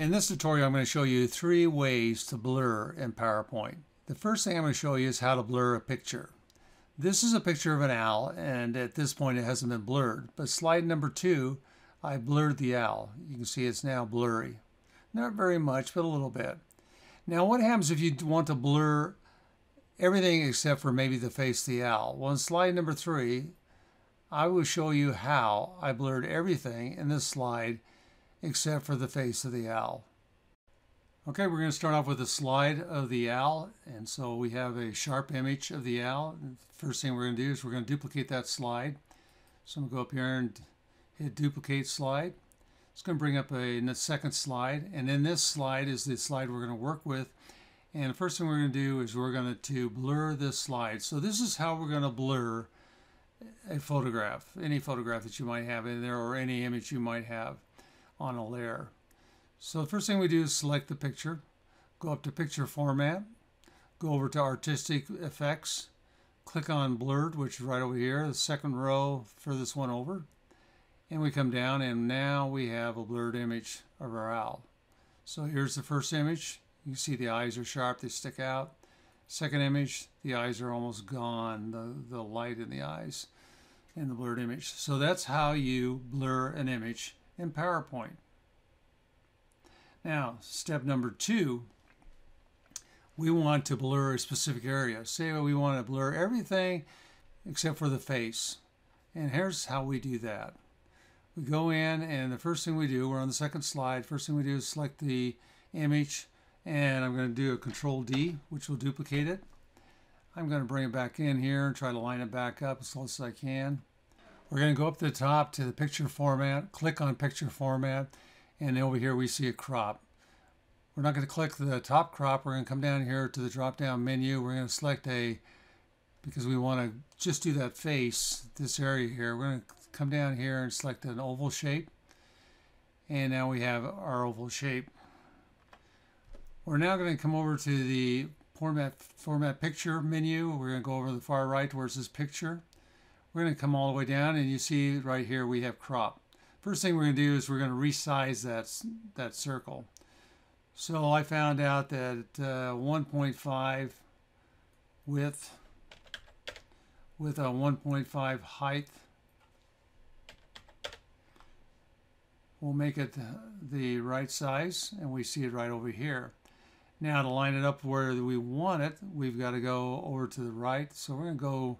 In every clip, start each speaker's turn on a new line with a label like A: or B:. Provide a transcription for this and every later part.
A: In this tutorial, I'm going to show you three ways to blur in PowerPoint. The first thing I'm going to show you is how to blur a picture. This is a picture of an owl, and at this point it hasn't been blurred. But slide number two, I blurred the owl. You can see it's now blurry. Not very much, but a little bit. Now what happens if you want to blur everything except for maybe the face of the owl? Well, in slide number three, I will show you how I blurred everything in this slide except for the face of the owl. Okay, we're going to start off with a slide of the owl. And so we have a sharp image of the owl. First thing we're going to do is we're going to duplicate that slide. So I'm going to go up here and hit duplicate slide. It's going to bring up a, a second slide. And then this slide is the slide we're going to work with. And the first thing we're going to do is we're going to, to blur this slide. So this is how we're going to blur a photograph, any photograph that you might have in there or any image you might have on a layer. So the first thing we do is select the picture, go up to picture format, go over to artistic effects, click on blurred, which is right over here, the second row for this one over. And we come down and now we have a blurred image of our owl. So here's the first image. You see the eyes are sharp, they stick out. Second image, the eyes are almost gone, the, the light in the eyes in the blurred image. So that's how you blur an image in PowerPoint. Now, step number two, we want to blur a specific area. Say we want to blur everything except for the face. And here's how we do that. We go in and the first thing we do, we're on the second slide, first thing we do is select the image and I'm going to do a control D, which will duplicate it. I'm going to bring it back in here and try to line it back up as close as I can. We're going to go up to the top to the picture format, click on picture format, and over here we see a crop. We're not going to click the top crop. We're going to come down here to the drop down menu. We're going to select a, because we want to just do that face, this area here. We're going to come down here and select an oval shape. And now we have our oval shape. We're now going to come over to the format, format picture menu. We're going to go over to the far right where it says picture. We're going to come all the way down and you see right here we have crop. First thing we're going to do is we're going to resize that, that circle. So I found out that uh, 1.5 width with a 1.5 height will make it the right size and we see it right over here. Now to line it up where we want it, we've got to go over to the right. So we're going to go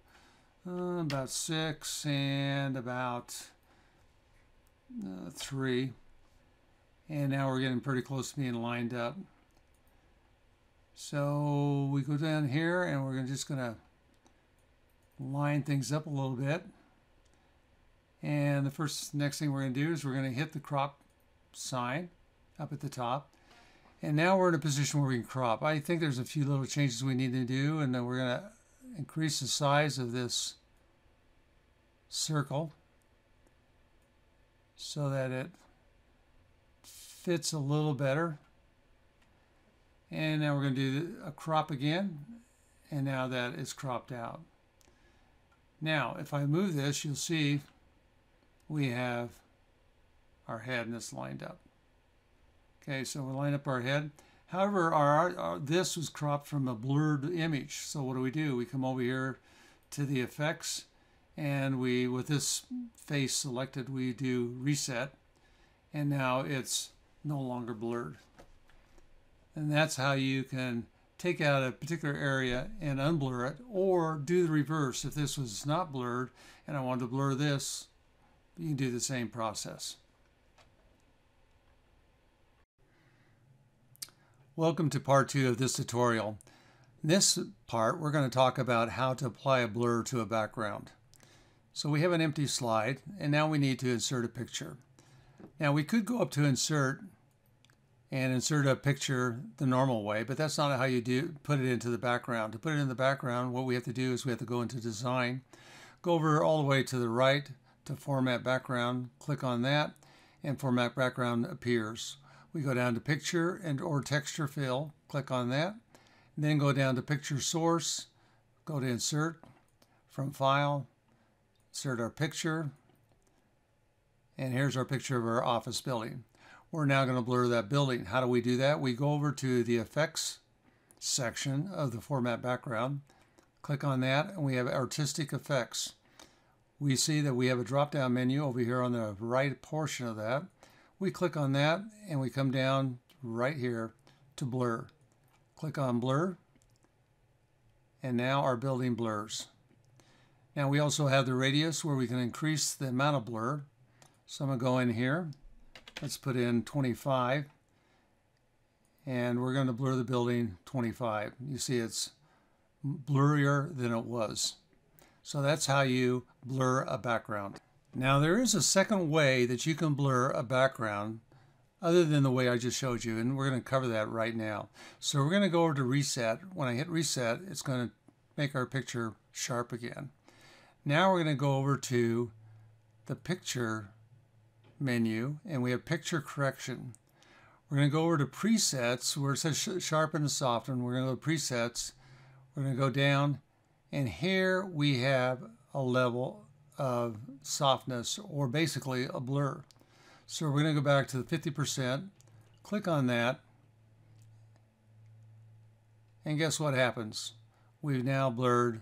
A: uh, about six and about uh, three. And now we're getting pretty close to being lined up. So we go down here and we're just going to line things up a little bit. And the first next thing we're going to do is we're going to hit the crop sign up at the top. And now we're in a position where we can crop. I think there's a few little changes we need to do and then we're going to increase the size of this circle so that it fits a little better. And now we're going to do a crop again. And now that is cropped out. Now, if I move this, you'll see we have our head and it's lined up. Okay, so we line up our head. However, our, our, this was cropped from a blurred image. So what do we do? We come over here to the effects and we, with this face selected, we do reset and now it's no longer blurred. And that's how you can take out a particular area and unblur it or do the reverse. If this was not blurred and I wanted to blur this, you can do the same process. Welcome to part two of this tutorial. In this part, we're going to talk about how to apply a blur to a background. So we have an empty slide, and now we need to insert a picture. Now we could go up to insert and insert a picture the normal way, but that's not how you do put it into the background. To put it in the background, what we have to do is we have to go into design, go over all the way to the right to format background, click on that, and format background appears. We go down to picture and or texture fill, click on that, then go down to picture source, go to insert from file, insert our picture, and here's our picture of our office building. we're now going to blur that building. How do we do that? We go over to the effects section of the format background, click on that, and we have artistic effects. We see that we have a drop down menu over here on the right portion of that. We click on that and we come down right here to blur. Click on blur and now our building blurs. Now we also have the radius where we can increase the amount of blur. So I'm going to go in here. Let's put in 25 and we're going to blur the building 25. You see it's blurrier than it was. So that's how you blur a background. Now there is a second way that you can blur a background other than the way I just showed you, and we're going to cover that right now. So we're going to go over to reset. When I hit reset, it's going to make our picture sharp again. Now we're going to go over to the picture menu, and we have picture correction. We're going to go over to presets where it says sharpen and soften. We're going to go to presets. We're going to go down, and here we have a level of softness, or basically a blur. So we're going to go back to the 50%, click on that, and guess what happens? We've now blurred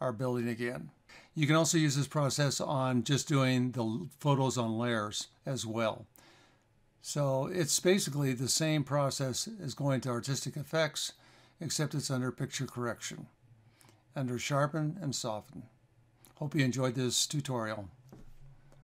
A: our building again. You can also use this process on just doing the photos on layers as well. So it's basically the same process as going to artistic effects, except it's under picture correction, under sharpen and soften. Hope you enjoyed this tutorial.